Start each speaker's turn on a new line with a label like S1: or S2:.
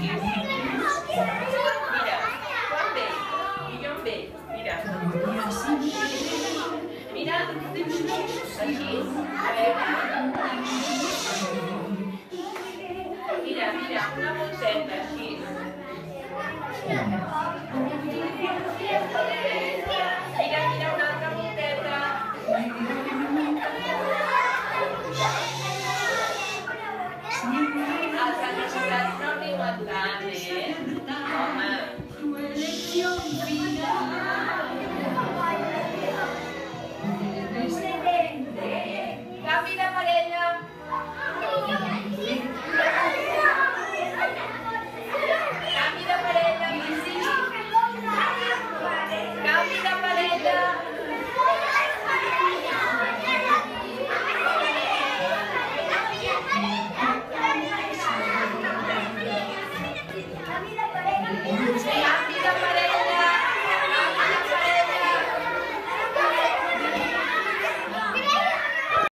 S1: Mira,
S2: tu
S1: amb ell, i jo amb ell. Mira. Mira, així, a veure. Mira, mira, una bolseta així.
S2: Mira.